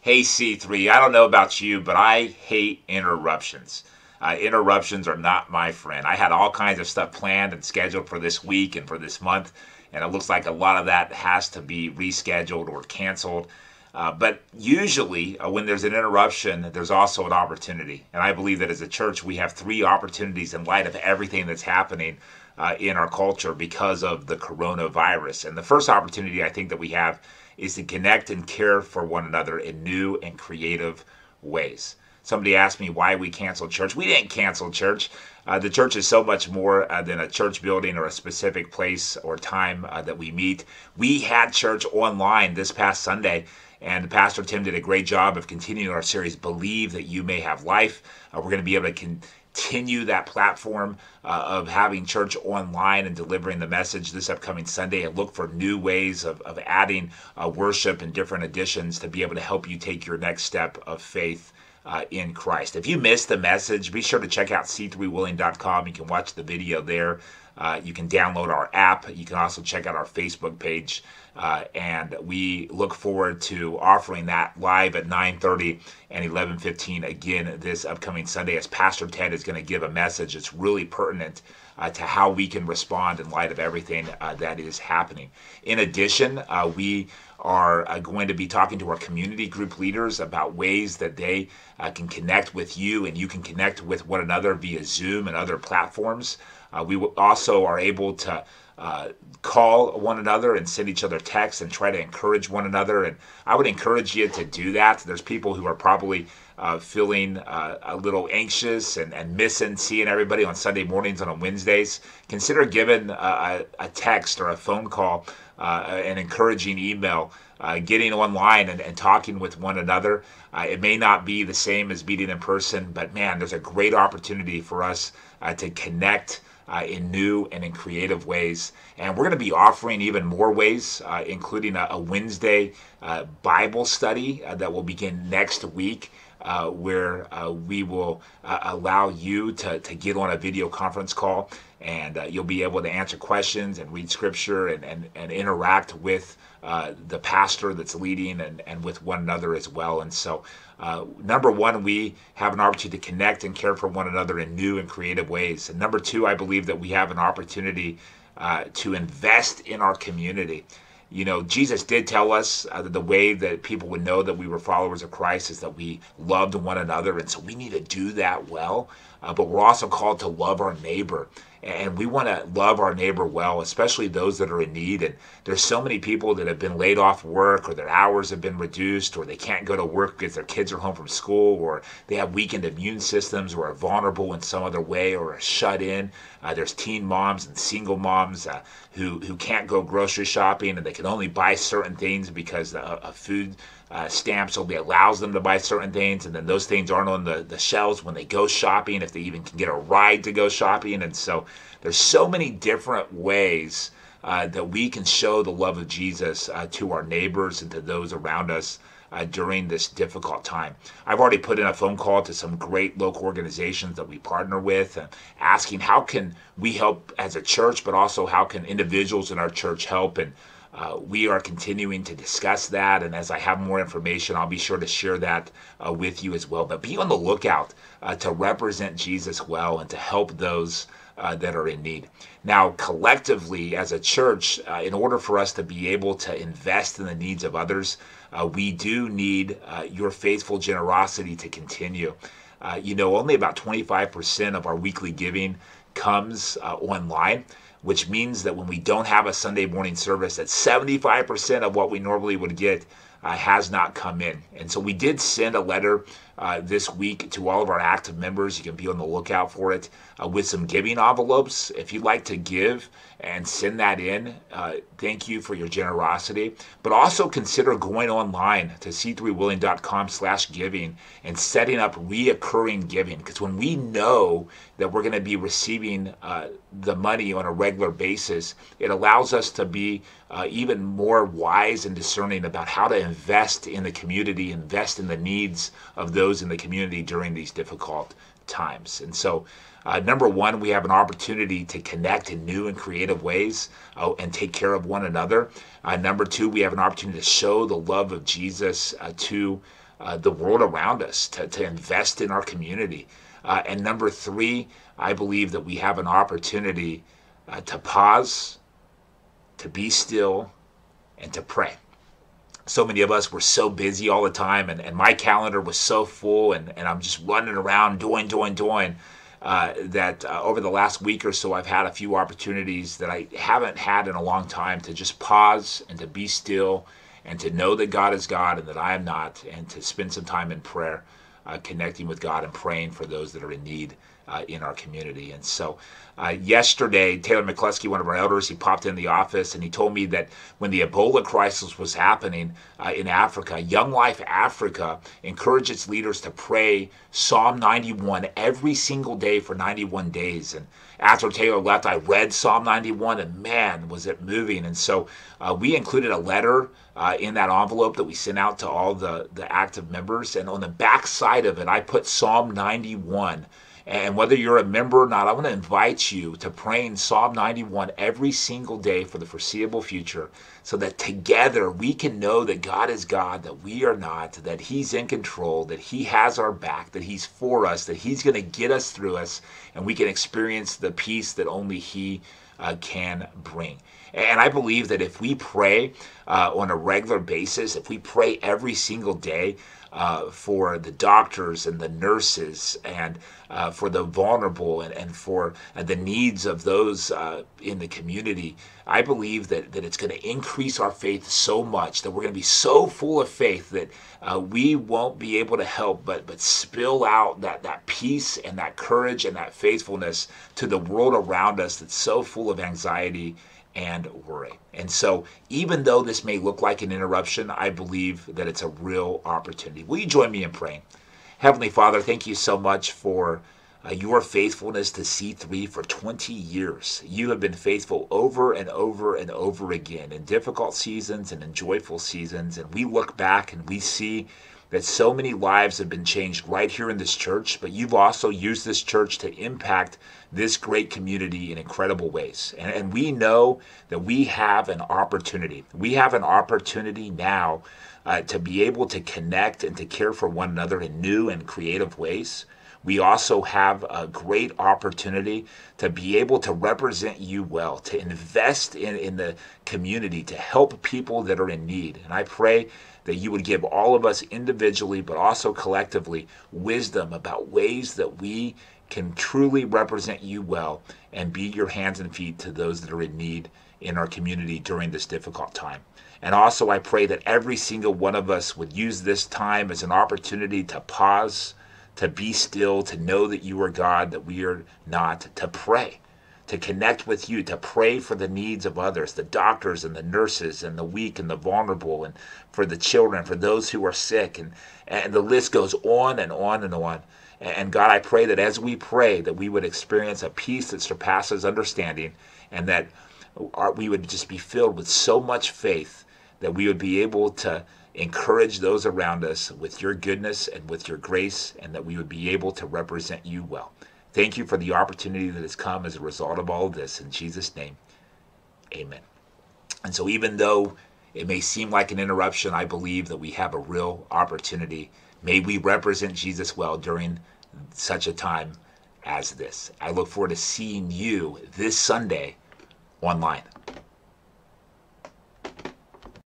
Hey C3, I don't know about you, but I hate interruptions. Uh, interruptions are not my friend. I had all kinds of stuff planned and scheduled for this week and for this month, and it looks like a lot of that has to be rescheduled or canceled. Uh, but usually, uh, when there's an interruption, there's also an opportunity. And I believe that as a church, we have three opportunities in light of everything that's happening uh, in our culture because of the coronavirus. And the first opportunity I think that we have is to connect and care for one another in new and creative ways. Somebody asked me why we canceled church. We didn't cancel church. Uh, the church is so much more uh, than a church building or a specific place or time uh, that we meet. We had church online this past Sunday, and Pastor Tim did a great job of continuing our series, Believe That You May Have Life. Uh, we're going to be able to continue that platform uh, of having church online and delivering the message this upcoming Sunday and look for new ways of, of adding uh, worship and different additions to be able to help you take your next step of faith. Uh, in Christ. If you missed the message, be sure to check out c3wheeling.com. You can watch the video there. Uh, you can download our app. You can also check out our Facebook page. Uh, and we look forward to offering that live at 9.30 and 11.15 again this upcoming Sunday as Pastor Ted is going to give a message that's really pertinent uh, to how we can respond in light of everything uh, that is happening. In addition, uh, we are uh, going to be talking to our community group leaders about ways that they uh, can connect with you and you can connect with one another via Zoom and other platforms. Uh, we also are able to uh, call one another and send each other texts and try to encourage one another. And I would encourage you to do that. There's people who are probably uh, feeling uh, a little anxious and, and missing seeing everybody on Sunday mornings and on Wednesdays. Consider giving a, a text or a phone call, uh, an encouraging email. Uh, getting online and, and, talking with one another. Uh, it may not be the same as meeting in person, but man, there's a great opportunity for us uh, to connect uh, in new and in creative ways. And we're going to be offering even more ways, uh, including a, a Wednesday Bible study that will begin next week. Uh, where uh, we will allow you to, to get on a video conference call and you'll be able to answer questions and read scripture and, and, and interact with uh, the pastor that's leading and, and with one another as well. And so, uh, number one, we have an opportunity to connect and care for one another in new and creative ways. And number two, I believe that we have an opportunity uh, to invest in our community. You know, Jesus did tell us uh, that the way that people would know that we were followers of Christ is that we loved one another. And so we need to do that well. Uh, but we're also called to love our neighbor and we want to love our neighbor well, especially those that are in need. And there's so many people that have been laid off work, or their hours have been reduced, or they can't go to work because their kids are home from school, or they have weakened immune systems, or are vulnerable in some other way, or are shut in. Uh, there's teen moms and single moms uh, who who can't go grocery shopping, and they can only buy certain things because of food uh, stamps only allows them to buy certain things, and then those things aren't on the, the shelves when they go shopping, if they even can get a ride to go shopping. And so there's so many different ways uh, that we can show the love of Jesus uh, to our neighbors and to those around us. Uh, during this difficult time. I've already put in a phone call to some great local organizations that we partner with and asking how can we help as a church, but also how can individuals in our church help. And uh, we are continuing to discuss that, and as I have more information, I'll be sure to share that uh, with you as well. But be on the lookout uh, to represent Jesus well and to help those uh, that are in need. Now, collectively, as a church, uh, in order for us to be able to invest in the needs of others, we do need your faithful generosity to continue. you know, only about 25% of our weekly giving comes online which means that when we don't have a Sunday morning service, that 75% of what we normally would get uh, has not come in. And so we did send a letter uh, this week to all of our active members. You can be on the lookout for it uh, with some giving envelopes. If you'd like to give and send that in, uh, thank you for your generosity. But also consider going online to c3wheeling.com slash giving and setting up reoccurring giving. Because when we know that we're going to be receiving uh, the money on a regular basis, it allows us to be uh, even more wise and discerning about how to invest in the community, invest in the needs of those in the community during these difficult times. And so, uh, number one, we have an opportunity to connect in new and creative ways uh, and take care of one another. Uh, number two, we have an opportunity to show the love of Jesus uh, to uh, the world around us, to, to invest in our community. Uh, and number three, I believe that we have an opportunity to pause, to be still, and to pray so many of us were so busy all the time and, and my calendar was so full and, and i'm just running around doing doing doing uh, that uh, over the last week or so i've had a few opportunities that i haven't had in a long time to just pause and to be still and to know that god is god and that i am not and to spend some time in prayer uh, connecting with god and praying for those that are in need uh, in our community. And so uh, yesterday, Taylor McCluskey, one of our elders, he popped in the office and he told me that when the Ebola crisis was happening uh, in Africa, Young Life Africa encouraged its leaders to pray Psalm 91 every single day for 91 days. And after Taylor left, I read Psalm 91 and man, was it moving. And so uh, we included a letter uh, in that envelope that we sent out to all the, the active members. And on the back side of it, I put Psalm 91 and whether you're a member or not, I want to invite you to pray in Psalm 91 every single day for the foreseeable future so that together we can know that God is God, that we are not, that He's in control, that He has our back, that He's for us, that He's going to get us through us, and we can experience the peace that only He uh, can bring. And I believe that if we pray uh, on a regular basis, if we pray every single day, uh, for the doctors and the nurses and uh, for the vulnerable and, and for uh, the needs of those uh, in the community. I believe that, that it's going to increase our faith so much that we're going to be so full of faith that uh, we won't be able to help but, but spill out that, that peace and that courage and that faithfulness to the world around us that's so full of anxiety and worry. And so, even though this may look like an interruption, I believe that it's a real opportunity. Will you join me in praying? Heavenly Father, thank you so much for uh, your faithfulness to C3 for 20 years. You have been faithful over and over and over again in difficult seasons and in joyful seasons. And we look back and we see that so many lives have been changed right here in this church, but you've also used this church to impact this great community in incredible ways. And, and we know that we have an opportunity. We have an opportunity now uh, to be able to connect and to care for one another in new and creative ways. We also have a great opportunity to be able to represent you well, to invest in, in the community, to help people that are in need. And I pray that you would give all of us individually, but also collectively, wisdom about ways that we can truly represent you well and be your hands and feet to those that are in need in our community during this difficult time. And also, I pray that every single one of us would use this time as an opportunity to pause, to be still, to know that you are God, that we are not, to pray to connect with you, to pray for the needs of others, the doctors and the nurses and the weak and the vulnerable, and for the children, for those who are sick. And, and the list goes on and on and on. And God, I pray that as we pray, that we would experience a peace that surpasses understanding, and that we would just be filled with so much faith that we would be able to encourage those around us with your goodness and with your grace, and that we would be able to represent you well. Thank you for the opportunity that has come as a result of all of this. In Jesus' name, amen. And so, even though it may seem like an interruption, I believe that we have a real opportunity. May we represent Jesus well during such a time as this. I look forward to seeing you this Sunday online.